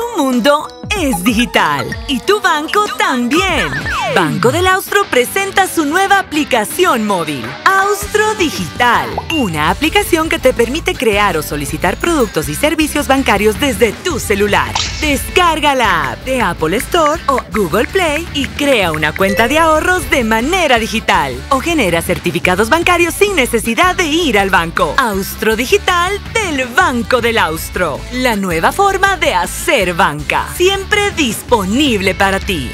Tu mundo es digital y tu banco también. Banco del Austro presenta su nueva aplicación móvil, Austro Digital. Una aplicación que te permite crear o solicitar productos y servicios bancarios desde tu celular. Descarga la app de Apple Store o Google Play y crea una cuenta de ahorros de manera digital. O genera certificados bancarios sin necesidad de ir al banco. Austro Digital del Banco del Austro. La nueva forma de hacer banca. Siempre disponible para ti.